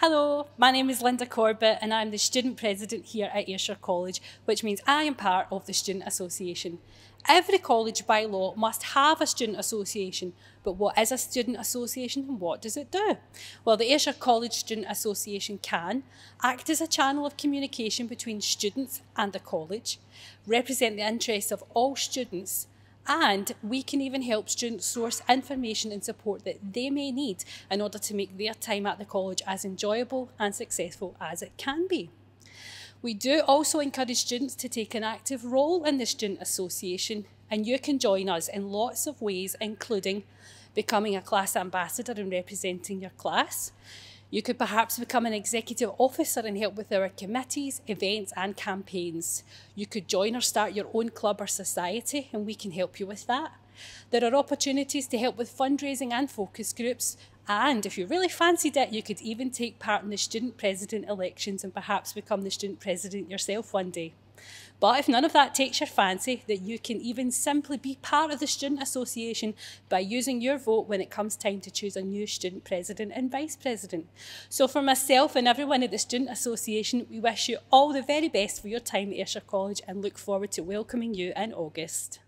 Hello, my name is Linda Corbett and I'm the student president here at Ayrshire College, which means I am part of the Student Association. Every college by law must have a student association, but what is a student association and what does it do? Well, the Ayrshire College Student Association can act as a channel of communication between students and the college, represent the interests of all students, and we can even help students source information and support that they may need in order to make their time at the college as enjoyable and successful as it can be. We do also encourage students to take an active role in the Student Association and you can join us in lots of ways including becoming a class ambassador and representing your class, you could perhaps become an executive officer and help with our committees, events and campaigns. You could join or start your own club or society and we can help you with that. There are opportunities to help with fundraising and focus groups and if you really fancied it, you could even take part in the student president elections and perhaps become the student president yourself one day. But if none of that takes your fancy, that you can even simply be part of the Student Association by using your vote when it comes time to choose a new student president and vice president. So for myself and everyone at the Student Association, we wish you all the very best for your time at Ayrshire College and look forward to welcoming you in August.